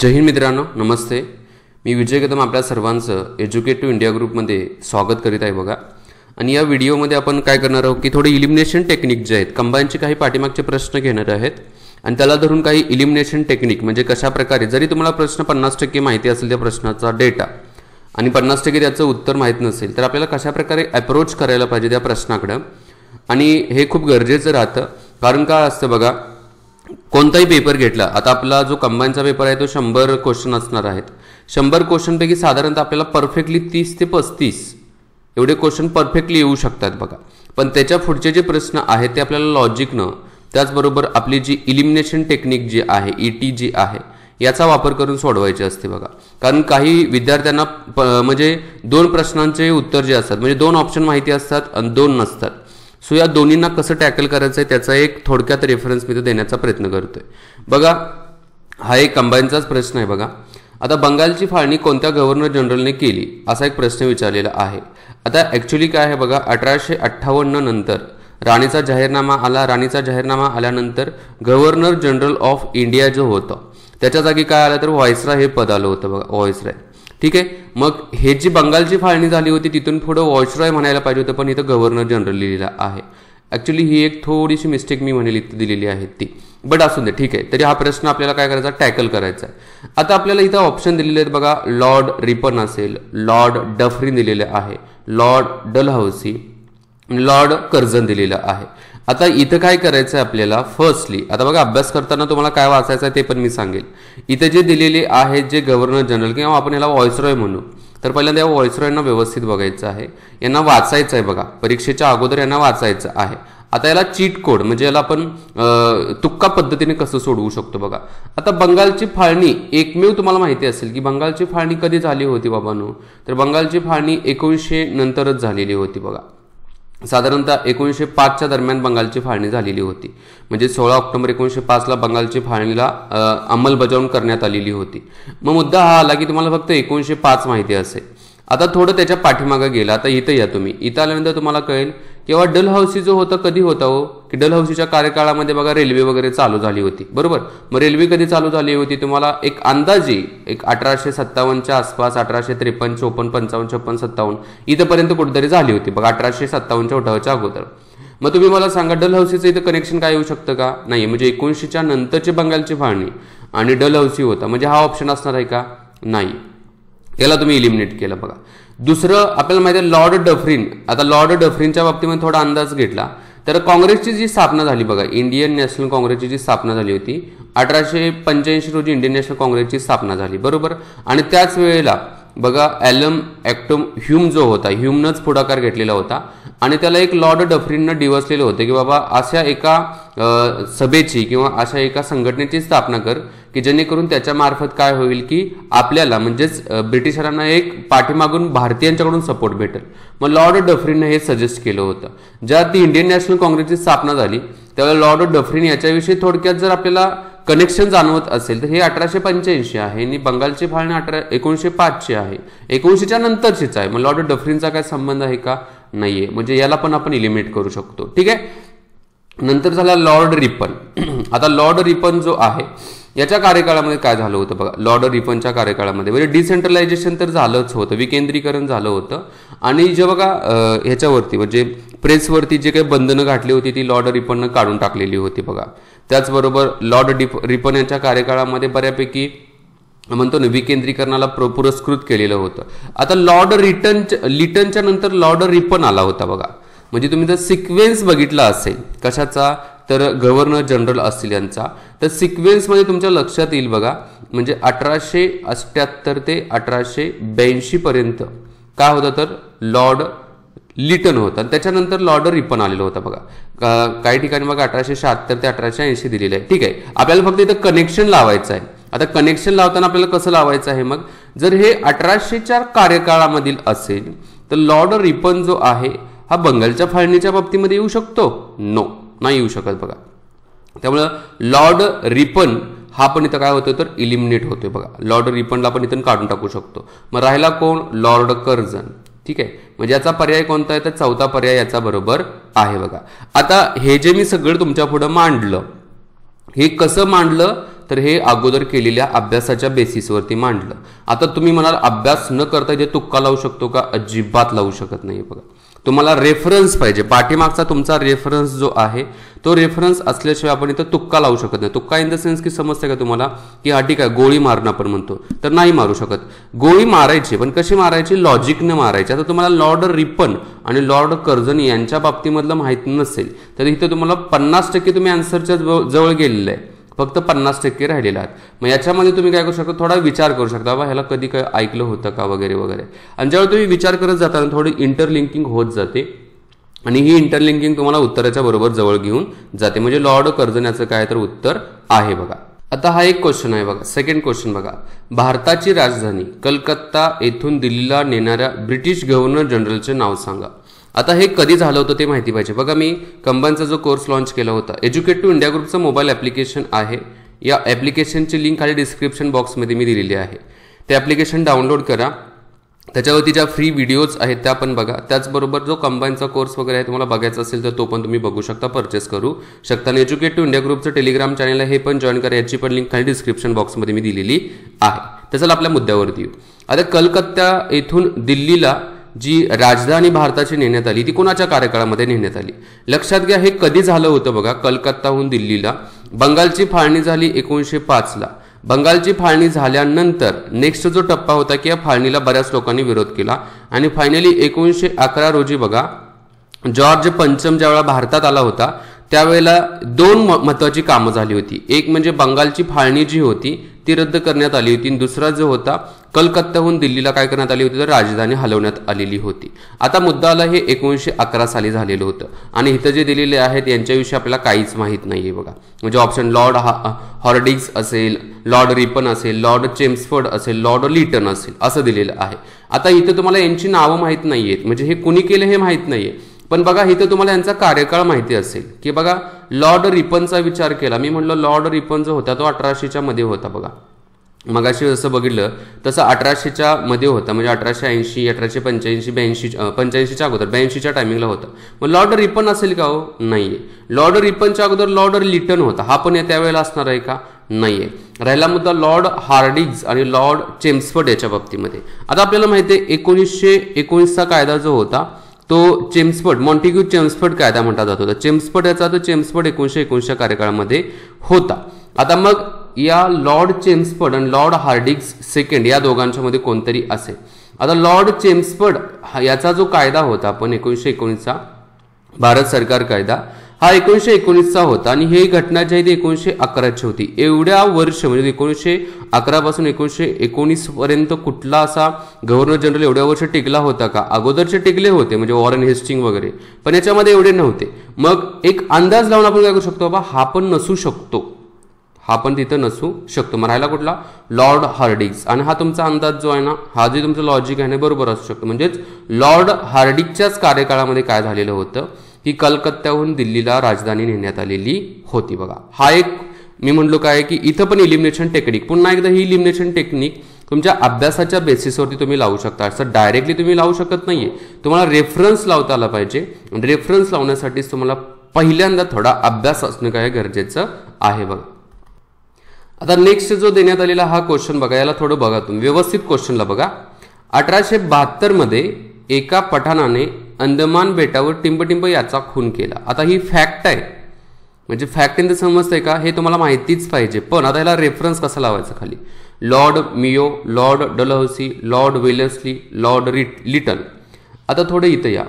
जय हिंद मित्रांनो नमस्ते. मी विजय कदम आपल्या सर्वांचं एज्युकेटिव्ह इंडिया ग्रुपमध्ये स्वागत करीत आहे बघा. आणि या व्हिडिओमध्ये आपण काय करणार आहोत की थोडे इलिमिनेशन टेक्निक जे आहेत कंबाईनचे काही पाठीमागचे प्रश्न घेणार आहेत आणि त्याला धरून काही इलिमिनेशन टेक्निक म्हणजे कशा प्रकारे जरी तुम्हाला प्रश्न पन्नास टक्के माहिती असेल त्या प्रश्नाचा डेटा आणि पन्नास टक्के त्याचं उत्तर माहीत नसेल तर आपल्याला कशा प्रकारे अप्रोच करायला पाहिजे त्या प्रश्नाकडं. आणि हे खूप गरजेचं राहतं. कारण काय असतं बघा कोणताही पेपर घेतला आता आपला जो कंबाईनचा पेपर आहे तो शंभर क्वेश्चन असणार आहेत. शंभर क्वेश्चनपैकी साधारणतः आपल्याला परफेक्टली तीस ते पस्तीस एवढे क्वेश्चन परफेक्टली येऊ शकतात बघा. पण त्याच्या पुढचे जे प्रश्न आहेत ते आपल्याला लॉजिकनं त्याचबरोबर आपली जी इलिमिनेशन टेक्निक जी आहे ई टी जी आहे याचा वापर करून सोडवायचे असते बघा. कारण काही विद्यार्थ्यांना प म्हणजे दोन प्रश्नांचे उत्तर जे असतात म्हणजे दोन ऑप्शन माहिती असतात आणि दोन नसतात. सो या दोन्हींना कसं टॅकल करायचं आहे त्याचा एक थोडक्यात रेफरन्स मी तो देण्याचा प्रयत्न करतोय. बघा हा एक कंबाईनचाच प्रश्न आहे बघा. आता बंगालची फाळणी कोणत्या गव्हर्नर जनरलने केली? असा एक प्रश्न विचारलेला आहे. आता ॲक्च्युली काय आहे बघा अठराशे अठ्ठावन्न नंतर राणीचा जाहीरनामा आला. राणीचा जाहीरनामा आल्यानंतर गव्हर्नर जनरल ऑफ इंडिया जो होतं त्याच्या जागी काय आलं तर व्हॉइसराय हे पद आलं होतं बघा व्हॉइसराय ठीक आहे? मग हे जी बंगालची फाळणी झाली होती तिथून पुढं व्हॉइसरॉय म्हणायला पाहिजे होतं पण इथं गव्हर्नर जनरल लिहिलेला आहे. ॲक्च्युली ही एक थोडीशी मिस्टेक मी म्हणेल इथं दिलेली आहे ती. बट असू दे ठीक आहे. तरी हा प्रश्न आपल्याला काय करायचा? टॅकल करायचा आहे. आता आपल्याला इथं ऑप्शन दिलेले आहेत बघा लॉर्ड रिपन असेल लॉर्ड डफरी दिलेले आहे लॉर्ड डलहौसी लॉर्ड कर्जन दिलेलं आहे. आता इथं काय करायचं आहे आपल्याला? फर्स्टली आता बघा अभ्यास करताना तुम्हाला काय वाचायचं आहे ते पण मी सांगेल. इथं जे दिलेले आहेत जे गव्हर्नर जनरल किंवा आपण याला व्हॉइसरॉय म्हणू तर पहिल्यांदा या व्हॉइसरॉयना व्यवस्थित बघायचं आहे. यांना वाचायचं आहे बघा. परीक्षेच्या अगोदर यांना वाचायचं आहे. आता याला चीट कोड म्हणजे याला आपण तुक्का पद्धतीने कसं सोडवू शकतो बघा. आता बंगालची फाळणी एकमेव तुम्हाला माहिती असेल की बंगालची फाळणी कधी झाली होती बाबांनो? तर बंगालची फाळणी एकोणीसशे नंतरच झालेली होती बघा. साधारणतः एकोणीसशे पाचच्या दरम्यान बंगालची फाळणी झालेली होती. म्हणजे सोळा ऑक्टोबर एकोणीसशे पाचला बंगालची फाळणीला अंमलबजावणी करण्यात आलेली होती. मग मुद्दा हा आला की तुम्हाला फक्त एकोणीसशे पाच माहिती असेल. आता थोडं त्याच्या पाठीमागं गेला आता इथं या तुम्ही. इथं आल्यानंतर तुम्हाला कळेल किंवा डल हाऊसी जो होता कधी होता हो? की डलहौसीच्या कार्यकाळामध्ये बघा रेल्वे वगैरे चालू झाली होती. बरोबर? मग रेल्वे कधी चालू झाली होती? तुम्हाला एक अंदाजे एक अठराशे सत्तावन्नच्या आसपास अठराशे त्रेपन्न चोपन्न पंचावन्न छप्पन सत्तावन्न इथंपर्यंत कुठेतरी झाली होती. बघा अठराशे सत्तावन्नच्या उठावाच्या अगोदर. मग तुम्ही मला सांगा डल इथं कनेक्शन काय येऊ शकतं का? नाही म्हणजे एकोणीसशेच्या नंतरची बंगालची फाळणी आणि डल हौसी होता. म्हणजे हा ऑप्शन असणार आहे का? नाही. याला तुम्ही इलिमिनेट केलं बघा. दुसरं आपल्याला माहिती आहे लॉर्ड डफरीन आता लॉर्ड डफरीनच्या बाबतीमध्ये थोडा अंदाज घेतला. तर काँग्रेसची जी स्थापना झाली बघा इंडियन नॅशनल काँग्रेसची जी स्थापना झाली होती अठराशे पंच्याऐंशी रोजी इंडियन नॅशनल काँग्रेसची स्थापना झाली बरोबर? आणि त्याच वेळेला बघा ॲलम ॲक्टम ह्यूम जो होता ह्यूमनंच पुढाकार घेतलेला होता आणि त्याला एक लॉर्ड डफरीननं डिवसलेलं होतं की बाबा अशा एका सभेची किंवा अशा एका संघटनेची स्थापना कर की जेणेकरून त्याच्यामार्फत काय होईल की आपल्याला म्हणजेच ब्रिटिशरांना एक पाठीमागून भारतीयांच्याकडून सपोर्ट भेटेल. मग लॉर्ड डफरीनं हे सजेस्ट केलं होतं. ज्या ती इंडियन नॅशनल काँग्रेसची स्थापना झाली त्यावेळेला लॉर्ड डफरीन याच्याविषयी थोडक्यात जर आपल्याला कनेक्शन जाणवत असेल तर हे अठराशे पंच्याऐंशी आहे आणि बंगालची फाळणी अठरा एकोणीशे पाचशे आहे. एकोणीशेच्या नंतरचीच आहे. मग लॉर्ड डफरीनचा काय संबंध आहे का? नाहीये. म्हणजे याला पण आपण इलिमिनेट करू शकतो. ठीक आहे? नंतर झाला लॉर्ड रिपन आता लॉर्ड रिपन जो आहे याच्या कार्यकाळामध्ये काय झालं होतं बघा? लॉर्ड रिपनच्या कार्यकाळामध्ये. म्हणजे डिसेंट्रलायझेशन तर झालंच होतं विकेंद्रीकरण झालं होतं. आणि जे बघा ह्याच्यावरती म्हणजे प्रेसवरती जे काही बंधनं घातली होती ती लॉर्ड रिपननं काढून टाकलेली होती बघा. त्याचबरोबर लॉर्ड डिप रिपन यांच्या कार्यकाळामध्ये बऱ्यापैकी म्हणतो ना विकेंद्रीकरणाला पुरस्कृत केलेलं होतं. आता लॉर्ड रिटन लिटनच्या नंतर लॉर्ड रिपन आला होता बघा. म्हणजे तुम्ही जर सिक्वेन्स बघितला असेल कशाचा? तर गव्हर्नर जनरल असतील यांचा. तर सिक्वेन्समध्ये तुमच्या लक्षात येईल बघा म्हणजे अठराशे अठ्ठ्याहत्तर ते अठराशे ब्याऐंशीपर्यंत काय होतं तर लॉर्ड लिटन होतं. त्याच्यानंतर लॉर्ड रिपन आलेलं होतं बघा. काही ठिकाणी बघा अठराशे शहात्तर ते अठराशे ऐंशी दिलेलं आहे. ठीक आहे. आपल्याला फक्त इथं कनेक्शन लावायचं आहे. आता कनेक्शन लावताना आपल्याला कसं लावायचं आहे मग? जर हे अठराशेच्या कार्यकाळामधील असेल तर लॉर्ड रिपन जो आहे हा बंगालच्या फाळणीच्या बाबतीमध्ये येऊ शकतो? नो नाही येऊ शकत बघा. त्यामुळं लॉर्ड रिपन हा पण इथं काय होतो तर इलिमिनेट होतोय बघा. लॉर्ड रिपनला पण इथून काढून टाकू शकतो. मग राहिला कोण? Lord Curzon. ठीक आहे? म्हणजे याचा पर्याय कोणता आहे? तर चौथा पर्याय याचा बरोबर आहे बघा. आता हे जे मी सगळं तुमच्या पुढं मांडलं हे कसं मांडलं? तर हे अगोदर केलेल्या अभ्यासाच्या बेसिसवरती मांडलं. आता तुम्ही म्हणाल अभ्यास न करता जे तुक्का लावू शकतो का? अजिबात लावू शकत नाही बघा. तुम्हाला रेफरन्स पाहिजे. पाठीमागचा तुमचा रेफरन्स जो आहे तो रेफरन्स असल्याशिवाय आपण इथं तुक्का लावू शकत नाही. तुक्का इन द सेन्स की समजते का तुम्हाला? की हा ठीक आहे गोळी मारणं आपण म्हणतो. तर नाही मारू शकत. गोळी मारायची पण कशी मारायची? लॉजिकने मारायची. आता तुम्हाला लॉर्ड रिपन आणि लॉर्ड कर्जनी यांच्या बाबतीमधलं माहीत नसेल तर इथं तुम्हाला पन्नास टक्के तुम्ही आन्सरच्या जवळ गेलेलं आहे. फक्त पन्नास टक्के राहिलेला आहात. मग याच्यामध्ये तुम्ही काय करू शकता? थोडा विचार करू शकता बा ह्याला कधी काय ऐकलं होतं का? वगैरे वगैरे. आणि ज्यावेळी तुम्ही विचार करत जाताना थोडी इंटरलिंकिंग होत जाते. आणि ही इंटरलिंकिंग तुम्हाला उत्तराच्या बरोबर जवळ घेऊन जाते. म्हणजे लॉर्ड कर्जण्याचं काय तर उत्तर आहे बघा. आता हा एक क्वेश्चन आहे बघा. सेकंड क्वेश्चन बघा. भारताची राजधानी कलकत्ता येथून दिल्लीला नेणाऱ्या ब्रिटिश गव्हर्नर जनरलचे नाव सांगा. आता हे कधी झालं होतं ते माहिती पाहिजे. बघा मी कंबाईनचा जो कोर्स लॉन्च केला होता एज्युकेट टू इंडिया ग्रुपचं मोबाईल ॲप्लिकेशन आहे. या ॲप्लिकेशनची लिंक खाली डिस्क्रिप्शन बॉक्समध्ये मी दिलेली आहे. ते ॲप्लिकेशन डाउनलोड करा. त्याच्यावरती ज्या फ्री व्हिडिओज आहेत त्या पण बघा. त्याचबरोबर जो कंबाईनचा कोर्स वगैरे आहे तुम्हाला बघायचा असेल तर तो पण तुम्ही बघू शकता परचेस करू शकता. आणि एज्युकेट टू इंडिया ग्रुपचं टेलिग्राम चॅनल आहे हे पण जॉईन करा. याची पण लिंक खाली डिस्क्रिप्शन बॉक्समध्ये मी दिलेली आहे. तर आपल्या मुद्द्यावरती येऊ. आता कलकत्ता येथून दिल्लीला जी राजधानी भारताची नेण्यात आली ती कोणाच्या कार्यकाळामध्ये नेण्यात आली? लक्षात घ्या हे कधी झालं होतं बघा कलकत्ताहून दिल्लीला. बंगालची फाळणी झाली एकोणीसशे पाचला. बंगालची फाळणी झाल्यानंतर नेक्स्ट जो टप्पा होता की या फाळणीला बऱ्याच लोकांनी विरोध केला. आणि फायनली एकोणीसशे अकरा रोजी बघा जॉर्ज पंचम ज्यावेळेला भारतात आला होता त्यावेळेला दोन महत्वाची कामं झाली होती. एक म्हणजे बंगालची फाळणी जी होती ती रद्द करण्यात आली होती. दुसरा जो होता कलकत्त्याहून दिल्लीला काय करण्यात आली होती? तर राजधानी हलवण्यात आलेली होती. आता मुद्दाला हे एकोणीसशे अकरा साली झालेलं होतं. आणि इथं जे दिलेले आहेत यांच्याविषयी आपल्याला काहीच माहीत नाही आहे बघा. म्हणजे ऑप्शन लॉर्ड हॉर्डिग्स असेल लॉर्ड रिपन असेल लॉर्ड चेम्सफर्ड असेल लॉर्ड लिटन असेल असं दिलेलं आहे. आता इथं तुम्हाला यांची नावं माहीत नाही आहेत म्हणजे हे कुणी केलं हे माहीत नाही आहे पण बघा इथं तुम्हाला यांचा कार्यकाळ माहिती असेल. की बघा लॉर्ड रिपनचा विचार केला. मी म्हणलं लॉर्ड रिपन जो होता तो अठराशेच्या मध्ये होता बघा. मगाशी जसं बघितलं तसं अठराशेच्या मध्ये होता. म्हणजे अठराशे ऐंशी अठराशे पंच्याऐंशी ब्याऐंशी पंच्याऐंशीच्या अगोदर ब्याऐंशीच्या टायमिंगला होता. मग लॉर्ड रिपन असेल का हो? नाहीये. लॉर्ड रिपनच्या अगोदर लॉर्ड लिटन होता. हा पण त्यावेळेला असणार आहे का? नाहीये. राहिला मुद्दा लॉर्ड हार्डिग्ज आणि लॉर्ड चेम्सफर्ड याच्या बाबतीमध्ये. आता आपल्याला माहिती आहे एकोणीसशे एकोणीसचा कायदा जो होता तो चेम्सफर्ड मॉन्टिग्यू चेम्सफर्ड कायदा म्हटला जात. होता चेम्सफर्ड याचा तो चेम्सफर्ड एकोणीशे एकोणीसच्या कार्यकाळामध्ये होता. आता मग या लॉर्ड चेम्सफर्ड आणि लॉर्ड हार्डिक्स सेकंड या दोघांच्या मध्ये कोणतरी असेल. आता लॉर्ड चेम्सफर्ड याचा जो कायदा होता आपण एकोणीसशे एकोणीसचा भारत सरकार कायदा हा एकोणीसशे एकोणीसचा होता आणि ही घटना जी आहे ती एकोणीसशे अकराची होती. एवढ्या वर्ष म्हणजे एकोणीसशे अकरापासून एकोणीसशे एकोणीसपर्यंत कुठला असा गव्हर्नर जनरल एवढ्या वर्ष टिकला होता का? अगोदरचे टिकले होते म्हणजे वॉरन हेस्टिंग वगैरे. पण याच्यामध्ये एवढे नव्हते. मग एक अंदाज लावून आपण काय करू शकतो बाबा हा पण नसू शकतो. हा पण तिथं नसू शकतो. मग राहिला कुठला? Lord Hardinge. आणि हा तुमचा अंदाज जो आहे ना हा जे तुमचं लॉजिक आहे ना बरोबर असू शकतो. म्हणजेच लॉर्ड हार्डिकच्याच कार्यकाळामध्ये काय झालेलं होतं? ही कलकत्त्याहून दिल्लीला राजधानी नेण्यात आलेली होती बघा. हा एक मी म्हणलो काय की इथं पण इलिमिनेशन टेक्निक पुन्हा एकदा ही इलिमिनेशन टेक्निक तुमच्या अभ्यासाच्या बेसिसवरती तुम्ही लावू शकता. असं डायरेक्टली तुम्ही लावू शकत नाहीये. तुम्हाला रेफरन्स लावता आला पाहिजे. रेफरन्स लावण्यासाठीच तुम्हाला पहिल्यांदा थोडा अभ्यास असणं काय गरजेचं आहे बघा. आता नेक्स्ट जो देण्यात आलेला हा क्वेश्चन बघा याला थोडं बघा तुम्ही. व्यवस्थित क्वेश्चनला बघा. अठराशे बहात्तरमध्ये एका पठाणाने अंदमान बेटावर टिंबटिंब याचा खून केला. आता ही फॅक्ट आहे. म्हणजे फॅक्ट इन द समजतंय का? हे तुम्हाला माहितीच पाहिजे. पण आता याला रेफरन्स कसा लावायचा खाली? Lord Mayo Lord Dalhousie Lord Wellesley Lord writ Lytton आता थोडं इथं या.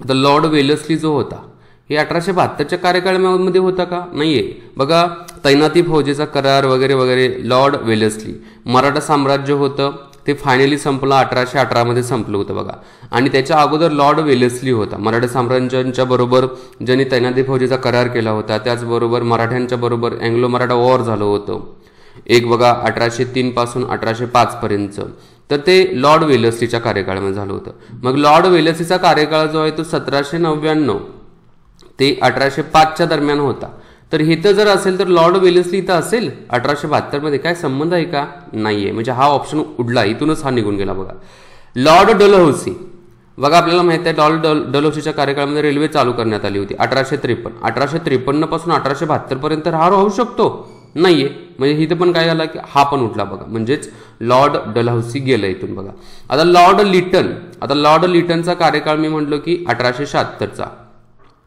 आता लॉर्ड वेलसली जो होता हे अठराशे बहात्तरच्या कार्यकाळामध्ये होता का? नाहीये. बघा तैनाती फौजेचा करार वगैरे वगैरे लॉर्ड वेलसली मराठा साम्राज्य होतं. ते फायनली संपलं अठराशे अठरामध्ये संपलं होतं बघा. आणि त्याच्या अगोदर लॉर्ड वेलेस्ली होता. मराठा साम्राज्यांच्या बरोबर ज्यांनी तैनाती फौजेचा करार केला होता त्याचबरोबर मराठ्यांच्या बरोबर अँग्लो मराठा वॉर झालं होतं. एक बघा अठराशे तीन पासून अठराशे पाच पर्यंत. तर ते लॉर्ड वेलस्लीच्या कार्यकाळामध्ये झालं होतं. मग लॉर्ड वेलस्लीचा कार्यकाळ जो आहे तो सतराशे नव्याण्णव. ते अठराशे पाचच्या दरम्यान होता. तर इथं जर असेल तर लॉर्ड वेलेस्ली इथं असेल? अठराशे बहात्तरमध्ये काय संबंध आहे का? नाहीये. म्हणजे हा ऑप्शन उडला. इथूनच हा निघून गेला बघा. Lord Dalhousie. बघा आपल्याला माहिती आहे लॉर्ड डल डलहौसीच्या कार्यकाळामध्ये रेल्वे चालू करण्यात आली होती. अठराशे त्रेपन्न. अठराशे त्रेपन्नपासून अठराशे बहात्तरपर्यंत हा राहू शकतो? नाहीये. म्हणजे इथं पण काय झालं की हा पण उठला बघा. म्हणजेच लॉर्ड डलहौसी गेलं इथून बघा. आता लॉर्ड लिटन आता लॉर्ड लिटनचा कार्यकाळ मी म्हटलो की अठराशे शहात्तरचा.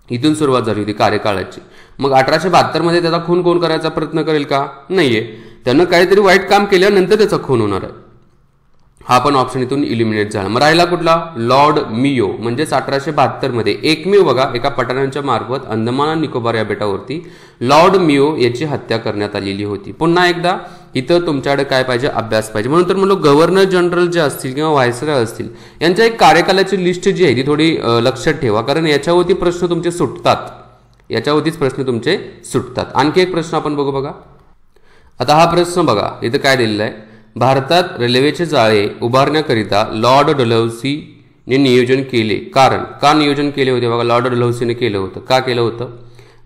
इथून सुरुवात झाली होती कार्यकाळाची. मग अठराशे बहात्तरमध्ये त्याचा खून कोण करायचा प्रयत्न करेल का? नाहीये. त्यानं काहीतरी वाईट काम केल्यानंतर त्याचा खून होणार आहे. हा पण ऑप्शन इथून इलिमिनेट झाला. मग राहिला कुठला? Lord Mayo. म्हणजेच अठराशे बहात्तरमध्ये एकमेव बघा एका पठाणांच्या मार्फत अंदमान निकोबार या बेटावरती लॉर्ड मियो याची हत्या करण्यात आलेली होती. पुन्हा एकदा इथं तुमच्याकडे काय पाहिजे? अभ्यास पाहिजे. म्हणून तर म्हणलो गव्हर्नर जनरल जे असतील किंवा व्हायसराय असतील यांच्या एक कार्यकालाची लिस्ट जी आहे ती थोडी लक्षात ठेवा. कारण याच्यावरती प्रश्न तुमचे सुटतात. याच्यावरतीच प्रश्न तुमचे सुटतात. आणखी एक प्रश्न आपण बघू बघा. आता हा प्रश्न बघा. इथं काय दिलेला आहे? भारतात रेल्वेचे जाळे उभारण्याकरिता लॉर्ड डलहौसीने नियोजन केले. कारण का नियोजन केले होते बघा? लॉर्ड डलहौसीने केलं होतं. का केलं होतं?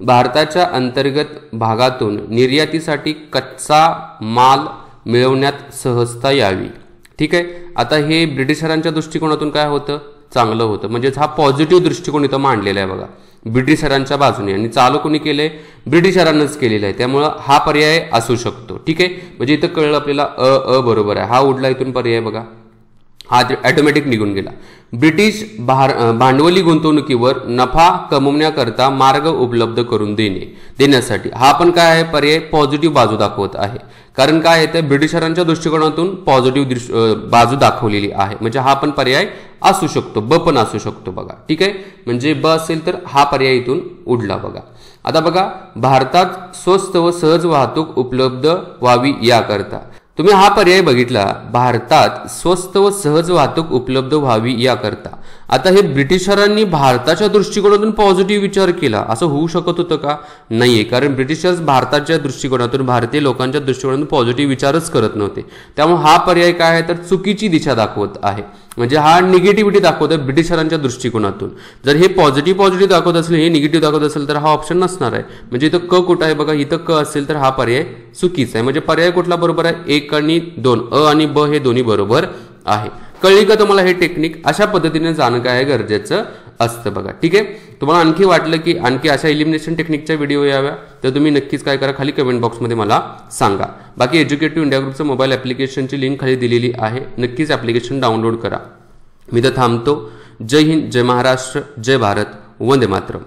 भारताच्या अंतर्गत भागातून निर्यातीसाठी कच्चा माल मिळवण्यात सहजता यावी. ठीक आहे? आता हे ब्रिटिशरांच्या दृष्टिकोनातून काय होतं? चांगलं होतं. म्हणजेच हा पॉझिटिव्ह दृष्टिकोन इथं मांडलेला आहे बघा. ब्रिटिशरांच्या बाजूने. आणि चालू कोणी केले ब्रिटिशरांनाच केलेलं आहे. त्यामुळं हा पर्याय असू शकतो. ठीक आहे? म्हणजे इथं कळलं आपल्याला अ अ बरोबर आहे. हा उडला इथून पर्याय बघा. हा ॲटोमॅटिक निघून गेला. ब्रिटिश भार भांडवली गुंतवणुकीवर नफा कमवण्याकरता मार्ग उपलब्ध करून देणे देण्यासाठी. हा पण काय आहे? पर्याय पॉझिटिव्ह बाजू दाखवत आहे. कारण काय आहे? ते ब्रिटिशरांच्या दृष्टिकोनातून पॉझिटिव्ह बाजू दाखवलेली आहे. म्हणजे हा पण पर्याय असू शकतो. ब पण असू शकतो बघा. ठीक आहे? म्हणजे ब असेल तर हा पर्याय इथून उडला बघा. आता बघा भारतात स्वस्त व सहज वाहतूक उपलब्ध व्हावी याकरता. तुम्ही हा पर्याय बघितला भारतात स्वस्त व सहज वाहतूक उपलब्ध व्हावी याकरता. आता हे ब्रिटिशरांनी भारताच्या दृष्टिकोनातून पॉझिटिव्ह विचार केला. असं होऊ शकत होतं का? नाही आहे कारण ब्रिटिशर्स भारताच्या दृष्टिकोनातून भारतीय लोकांच्या दृष्टिकोनातून पॉझिटिव्ह विचारच करत नव्हते. त्यामुळे हा पर्याय काय आहे? तर चुकीची दिशा दाखवत आहे. म्हणजे हा निगेटिव्हिटी दाखवत आहे ब्रिटिशरांच्या दृष्टिकोनातून. जर हे पॉझिटिव्ह पॉझिटिव्ह दाखवत असेल हे निगेटिव्ह दाखवत असेल तर हा ऑप्शन नसणार आहे. म्हणजे इथं क कुठं आहे बघा इथं क असेल तर हा पर्याय चुकीचा आहे. म्हणजे पर्याय कुठला बरोबर आहे? एक आणि दोन. अ आणि ब हे दोन्ही बरोबर आहे. कळली का तुम्हाला हे टेक्निक अशा पद्धतीने जाणं काय गरजेचं असतं बघा. ठीक आहे? तुम्हाला आणखी वाटलं की आणखी अशा इलिमिनेशन टेक्निकच्या व्हिडिओ याव्या तर तुम्ही नक्कीच काय करा खाली कमेंट बॉक्समध्ये मला सांगा. बाकी एज्युकेटिव्ह इंडिया ग्रुपचं मोबाईल ॲप्लिकेशनची लिंक खाली दिलेली आहे. नक्कीच ॲप्लिकेशन डाउनलोड करा. मी तर थांबतो. जय हिंद जय महाराष्ट्र जय भारत. वंदे मातरम.